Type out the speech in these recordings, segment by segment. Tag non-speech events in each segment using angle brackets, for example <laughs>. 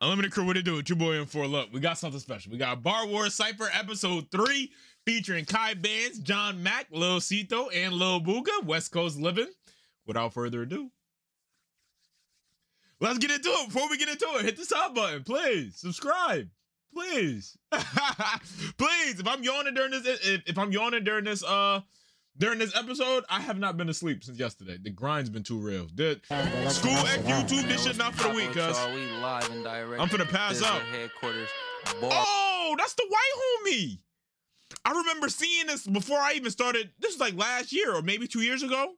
Unlimited crew, what it do? It's your boy M4. Look, we got something special. We got Bar Wars Cypher episode three featuring Kai Bandz, John Mackk, Lil Seeto, and Lil Booga, West Coast Living. Without further ado, let's get into it. Before we get into it, hit the sub button, please. Subscribe, please, <laughs> please. If I'm yawning during this, if, if I'm yawning during this, uh, during this episode, I have not been asleep since yesterday. The grind's been too real. The school at YouTube, this shit not for the week, cuz. We live and direct. I'm finna pass out. Headquarters. Oh, that's the white homie. I remember seeing this before I even started. This was like last year or maybe two years ago.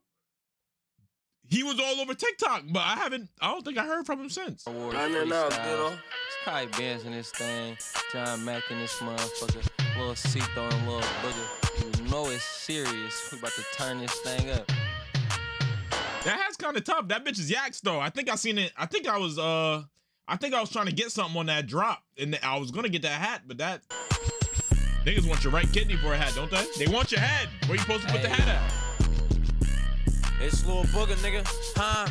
He was all over TikTok, but I haven't. I don't think I heard from him since. Running up, girl. Kai Bandz in this thing. John Mackk in this motherfucker. Little Seeto and little Booger. You know it's serious. We about to turn this thing up. That hat's kind of tough. That bitch is yaks though. I think I seen it. I think I was uh I think I was trying to get something on that drop, and I was gonna get that hat, but that niggas want your right kidney for a hat, don't they? They want your head. Where you supposed to put hey. the hat at? It's little booger, nigga. Huh?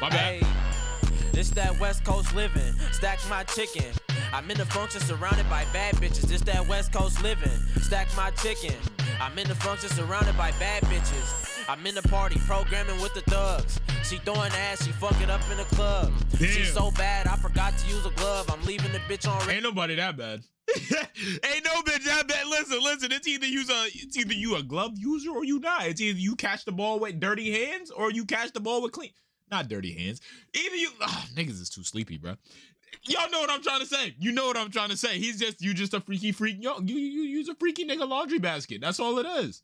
My bad. Hey, this that West Coast living. Stack my chicken. I'm in the function surrounded by bad bitches. This that West Coast living. Stack my chicken. I'm in the function surrounded by bad bitches. I'm in the party programming with the thugs. She throwing ass, she fuck it up in the club. Damn. She's so bad, I forgot to use a glove. I'm leaving the bitch on. Ain't nobody that bad. <laughs> Ain't no bitch that bad. Listen, listen. It's either you a, it's either you a glove user or you not. It's either you catch the ball with dirty hands or you catch the ball with clean, not dirty hands. Either you, oh, niggas is too sleepy, bro. Y'all know what I'm trying to say. You know what I'm trying to say. He's just you just a freaky freak. Yo, you you use a freaky nigga laundry basket. That's all it is.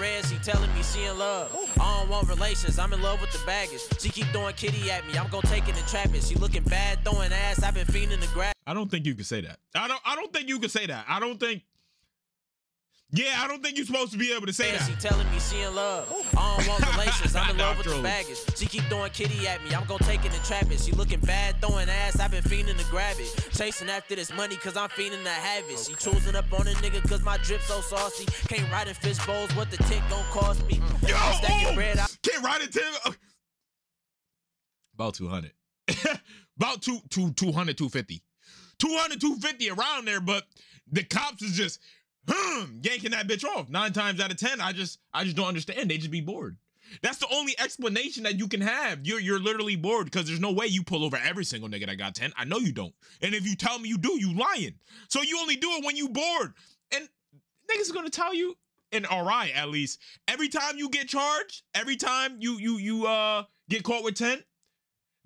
Red, she telling me she in love. I don't want relations, I'm in love with the baggage. She keep throwing kitty at me, I'm gonna take it and trap it. She looking bad, throwing ass, I've been feeding the grass. I don't think you can say that. I don't I don't think you can say that. I don't think yeah, I don't think you're supposed to be able to say yeah, that. She telling me she in love. Oh. I don't want <laughs> relations. I'm in love with the baggage. She keep throwing kitty at me. I'm gonna take it and trap it. She looking bad, throwing ass. I've been fiending to grab it. Chasing after this money cause I'm fiending to have it. She choosing up on a nigga cause my drip so saucy. Can't ride in fish bowls. What the tick gon' cost me? Mm. Yo, I'm stacking oh, bread. I can't ride in ten. Uh, About 200. <laughs> About two, two, 200, 250. 200, 250 around there, but the cops is just yanking that bitch off. Nine times out of ten, I just I just don't understand. They just be bored. That's the only explanation that you can have. You're you're literally bored because there's no way you pull over every single nigga that got 10. I know you don't. And if you tell me you do, you lying. So you only do it when you bored. And niggas are gonna tell you, in RI at least, every time you get charged, every time you you you uh get caught with 10,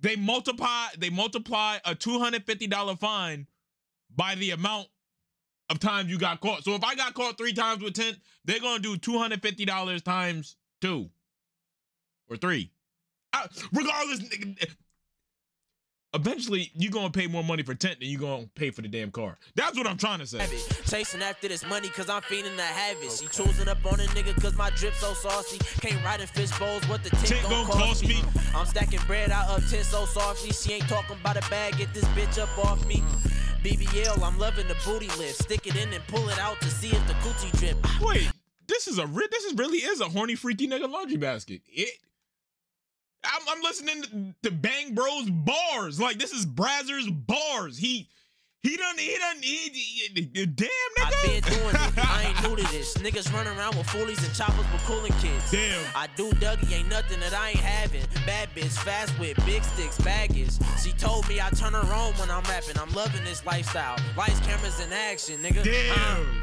they multiply they multiply a $250 fine by the amount of times you got caught. So if I got caught three times with tent, they're gonna do two hundred fifty dollars times two or three. I, regardless, eventually you're gonna pay more money for tent than you're gonna pay for the damn car. That's what I'm trying to say. Chasing after this money cause I'm feeling the habit. She choosing up on a nigga cause my drip so saucy. Can't ride in fish bowls, what the tent gon' cost, cost me. I'm stacking bread out of tent so softly. She ain't talking about a bag, get this bitch up off me. BBL, I'm loving the booty lift. Stick it in and pull it out to see if the coochie drip. Wait, this is a this is really is a horny freaky nigga laundry basket. It. I'm, I'm listening to, to Bang Bros bars. Like this is Brazzers bars. He he done, he done, he, he, he, damn nigga. I been doing it. I ain't new to this. <laughs> Niggas run around with foolies and choppers with cooling kids. Damn. I do Dougie, ain't nothing that I ain't having. Bad bitch, fast with big sticks, baggage. She told me I turn her on when I'm rapping. I'm loving this lifestyle. Lights, cameras, in action, nigga. Damn.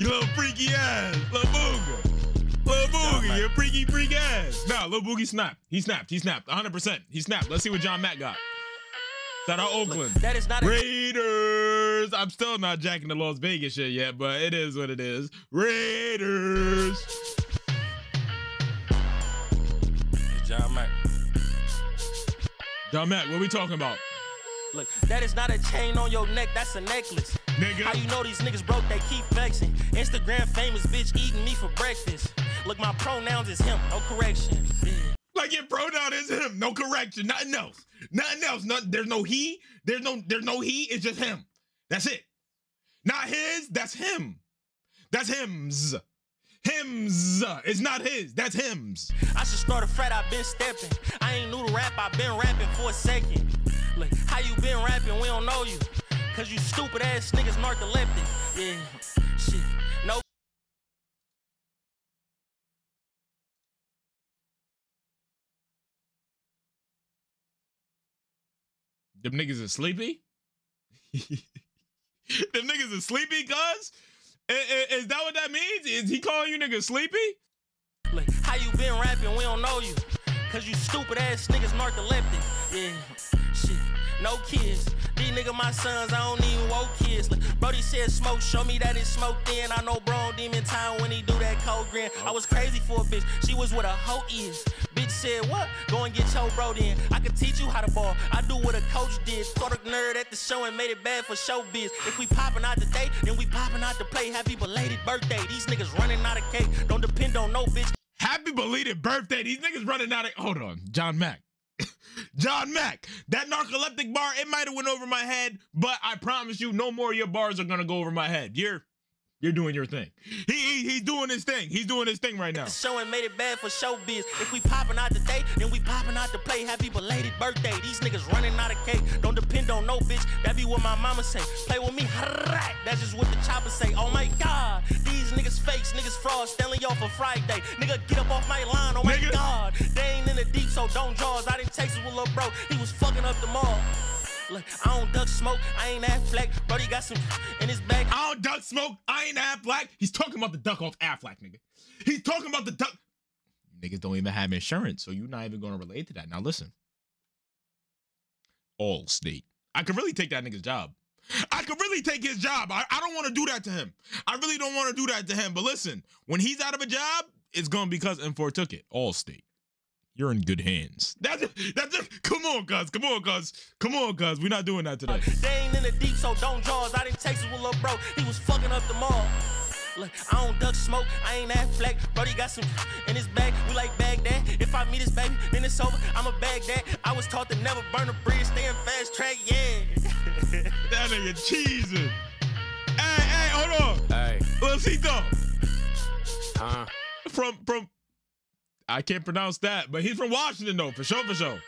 You little freaky ass, little booger. Lil Boogie, you freaky freak ass. Nah, Lil Boogie snapped. He snapped. He snapped. 100%. He snapped. Let's see what John Mackk got. Shout out Oakland. That is not Raiders. I'm still not jacking the Las Vegas shit yet, but it is what it is. Raiders. John Mackk. John Mackk, what we talking about? Look, that is not a chain on your neck, that's a necklace. Nigga. How you know these niggas broke, they keep flexing. Instagram famous bitch eating me for breakfast. Look, my pronouns is him, no correction. Like your pronoun is him, no correction, nothing else. Nothing else. Nothing, there's no he. There's no there's no he. It's just him. That's it. Not his. That's him. That's him's. Him's. It's not his. That's him's. I should start a fret. I've been stepping. I ain't new to rap. I've been rapping for a second. Look, how you been rapping? we don't know you. Cause you stupid ass niggas narcoleptic. Yeah, shit. Them niggas is sleepy? <laughs> Them niggas is sleepy, cuz? Is, is that what that means? Is he calling you niggas sleepy? Like, how you been rapping? We don't know you. Cause you stupid ass niggas narcoleptic. Yeah, shit. No kids. These niggas my sons, I don't even woke kids. Brody said smoke, show me that it's smoke then. I know bro on demon time when he do that cold grin. I was crazy for a bitch. She was what a hoe is. Bitch said what? Go and get your bro then. I can teach you how to ball. I do what a coach did. A nerd at the show and made it bad for showbiz. If we popping out today, then we popping out to play. Happy belated birthday. These niggas running out of cake. Don't depend on no bitch. Happy belated birthday. These niggas running out of. Hold on. John Mackk. <laughs> John Mackk. That narcoleptic bar, it might have went over my head, but I promise you, no more of your bars are gonna go over my head. You're you're doing your thing. He, he he's doing his thing. He's doing his thing right now. Show and made it bad for showbiz. If we popping out today, then we popping out to play. Happy belated birthday. These niggas running out of cake. Don't depend on no bitch. That be what my mama say. Play with me. That's just what the chopper say. Oh my god. These niggas fakes, niggas fraud, stealing y'all for Friday. Nigga, get up off my line. Oh my Nigga. god. They ain't in the deep, so don't jaws. I didn't Texas with lil' bro. He was fucking up the mall. I don't duck smoke. I ain't that fleck. Brody got some <laughs> in his bag. I don't duck smoke. I ain't black. He's talking about the duck off Aflac, nigga. He's talking about the duck. Niggas don't even have insurance, so you're not even gonna relate to that. Now listen. All state. I could really take that nigga's job. I could really take his job. I, I don't want to do that to him. I really don't want to do that to him. But listen, when he's out of a job, it's gonna be because M4 took it. All state. You're in good hands. That's it. That's it. Come on, guys. Come on, guys. Come on, guys. We're not doing that today. They ain't in the deep, so don't jaws. I didn't Texas with lil' bro. He was fucking up the mall. Look, I don't duck smoke, I ain't that fleck. Brody got some <laughs> in his bag, we like Baghdad. If I meet his baby, then it's over, I'm a Baghdad. I was taught to never burn a bridge, stay in fast track, yeah. <laughs> That nigga cheesing. Hey, hey, hold on. Hey, Let's see though. huh? From from I can't pronounce that, but he's from Washington though, for sure, for sure.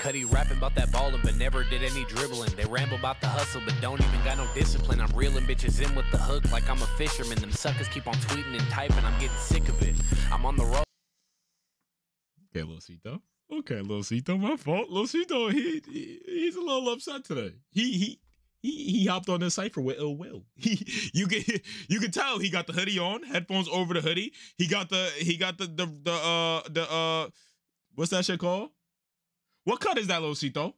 Cuddy rapping about that ballin', but never did any dribbling. They ramble about the hustle, but don't even got no discipline. I'm reeling bitches in with the hook like I'm a fisherman. Them suckers keep on tweeting and typing. I'm getting sick of it. I'm on the road. Okay, Losito. Okay, Losito, my fault. Losito, he, he he's a little upset today. He he he he hopped on this cipher with ill will. <laughs> He you can you can tell he got the hoodie on, headphones over the hoodie. He got the he got the the the uh the uh what's that shit called? What cut is that, Losito?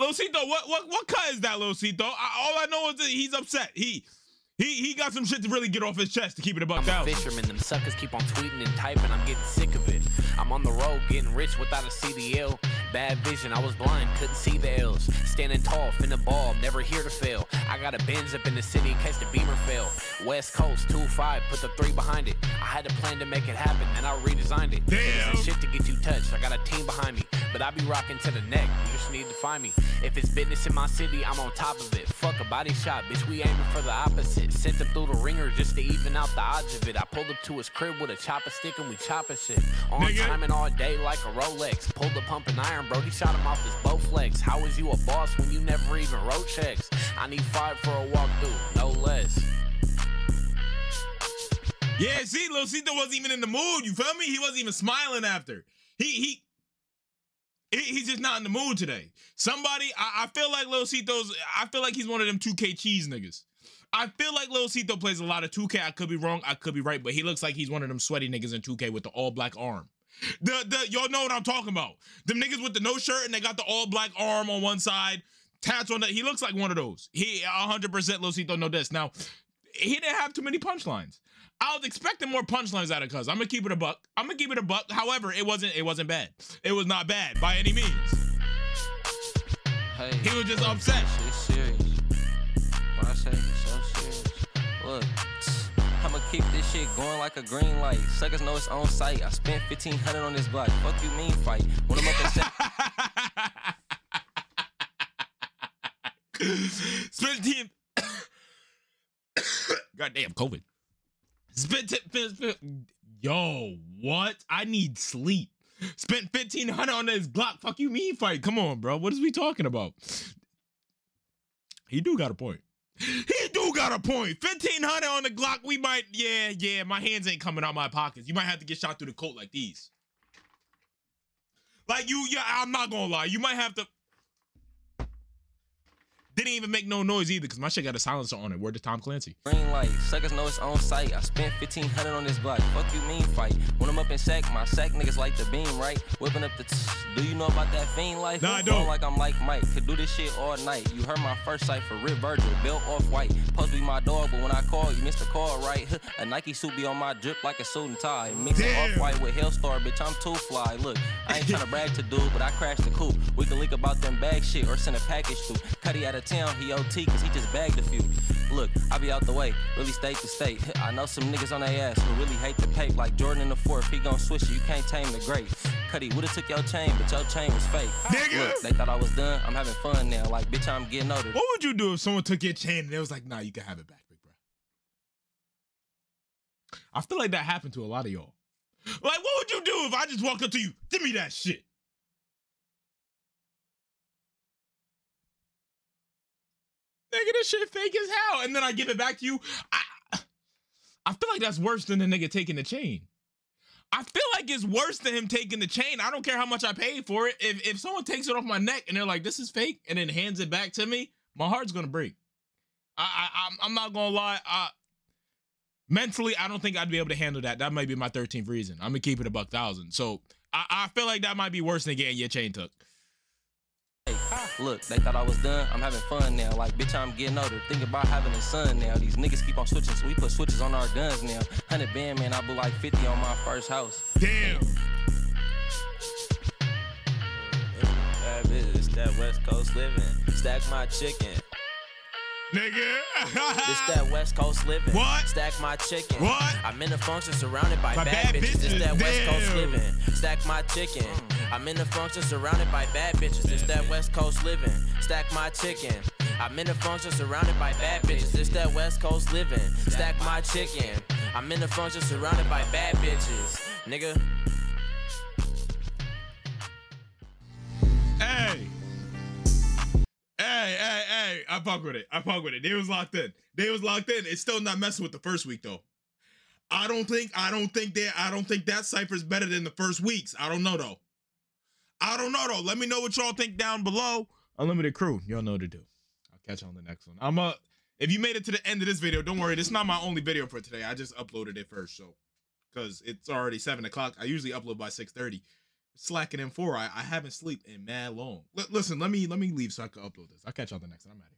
Losito, what what what cut is that, Losito? I, all I know is that he's upset. He he he got some shit to really get off his chest to keep it a buck I'm a fisherman. Them suckers keep on tweeting and typing. I'm getting sick of it. I'm on the road getting rich without a CDL. Bad vision, I was blind, couldn't see the L's. Standing tall, finna ball, never here to fail. I got a Benz up in the city in case the beamer fail. West Coast, 2-5, put the three behind it. I had a plan to make it happen, and I redesigned it. It Damn. isn't shit to get you touched. I got a team behind me, but I be rocking to the neck. You just need to find me. If it's business in my city, I'm on top of it. Fuck a body shot, bitch. We aiming for the opposite. Sent him through the ringer just to even out the odds of it. I pulled up to his crib with a chopper stick and we chopping shit. On Nigga. time and all day like a Rolex. Pulled the pump and iron, bro. He shot him off his both legs. How is you a boss when you never even wrote checks? I need five for a walkthrough, no less. Yeah, see, Losito wasn't even in the mood. You feel me? He wasn't even smiling after. He he. He he's just not in the mood today. Somebody, I, I feel like Losito's. I feel like he's one of them 2K cheese niggas. I feel like Losito plays a lot of 2K. I could be wrong. I could be right, but he looks like he's one of them sweaty niggas in 2K with the all black arm. The the y'all know what I'm talking about. Them niggas with the no shirt and they got the all black arm on one side, tats on that. He looks like one of those. He 100% Losito no this. Now, he didn't have too many punchlines. I was expecting more punchlines out of Cuz. I'm gonna keep it a buck. I'm gonna keep it a buck. However, it wasn't it wasn't bad. It was not bad by any means. Hey, He was just upset. shit serious. What I say so serious? Look, I'ma keep this shit going like a green light. Suckers know it's on site. I spent 1500 on this Glock. Fuck you mean fight. When I'm up at seven, Spend team. Goddamn COVID. Spend, t- spend, spend. Yo, what? I need sleep. Spent 1500 on this Glock. Fuck you mean fight. Come on, bro. What is we talking about? He do got a point. He do got a point. 1500 on the Glock. We might, yeah, yeah. My hands ain't coming out my pockets. You might have to get shot through the coat like these. Like you, yeah, I'm not gonna lie. You might have to. Didn't even make no noise either because my shit got a silencer on it. Word to Tom Clancy. Green light, suckers know it's on site. I spent 1500 on this Glock. Fuck you mean fight. When I'm up in sack, my sack niggas like the beam, right? Whipping up the Do you know about that fiend life? Nah, I don't. Like I'm like Mike. Could do this shit all night. You heard my first sight for Rip Virgil. Built off white. Supposed to be my dog, but when I call, you missed the call, right? <laughs> a Nike suit be on my drip like a suit and tie. Damn. off white with Hellstar, bitch. I'm too fly. Look, I ain't trying to brag to dude, but I crashed the coupe. We can link about them bag shit or send a package through. Cuddy at of town, he OT cause he just bagged a few. Look, I be out the way, really state to state. <laughs> I know some niggas on their ass who really hate the pape. Like Jordan in the fourth, he gon' switch you, you can't tame the great. Cuddy would've took your chain, but your chain was fake. Nigga. Look, they thought I was done, I'm having fun now. Like, bitch, I'm getting older. What would you do if someone took your chain and it was like, nah, you can have it back, big bro? I feel like that happened to a lot of y'all. Like, what would you do if I just walked up to you? Give me that shit. Nigga, this shit fake as hell. And then I give it back to you. I, I feel like that's worse than the nigga taking the chain. I feel like it's worse than him taking the chain. I don't care how much I paid for it. If if someone takes it off my neck and they're like, "This is fake," and then hands it back to me, my heart's gonna break. I, I I'm, not gonna lie. I, mentally, I don't think I'd be able to handle that. That might be my 13th reason. I'm gonna keep it a buck thousand. So I, I feel like that might be worse than getting your chain took. Look, they thought I was done. I'm having fun now. Like, bitch, I'm getting older. Think about having a son now. These niggas keep on switching, so we put switches on our guns now. 100 band, man, I blew like 50 on my first house. Damn. Bad bitch, it's that West Coast living. Stack my chicken. Nigga. This <laughs> that West Coast living. What? Stack my chicken. What? I'm in a function surrounded by By bad, bad bitches. This bitches. that West Coast living. Stack my chicken. I'm in the function surrounded by bad bitches. It's that West Coast living. Stack my chicken. I'm in the function surrounded by bad bitches. It's that West Coast living. Stack my chicken. I'm in the function surrounded by bad bitches. Nigga. Hey. Hey, hey, hey. I fuck with it. I fuck with it. They was locked in. They was locked in. It's still not messing with the first week though. I don't think I don't think that I don't think that cipher's better than the first weeks. I don't know though. I don't know though. Let me know what y'all think down below. Unlimited crew. Y'all know what to do. I'll catch you on the next one. I'm a if you made it to the end of this video, don't worry. This is not my only video for today. I just uploaded it first, so because it's already seven o'clock. I usually upload by six thirty slacking in four. I, I haven't slept in mad long. L- listen, let me let me leave so I can upload this. I'll catch y'all the next one. I'm out of here.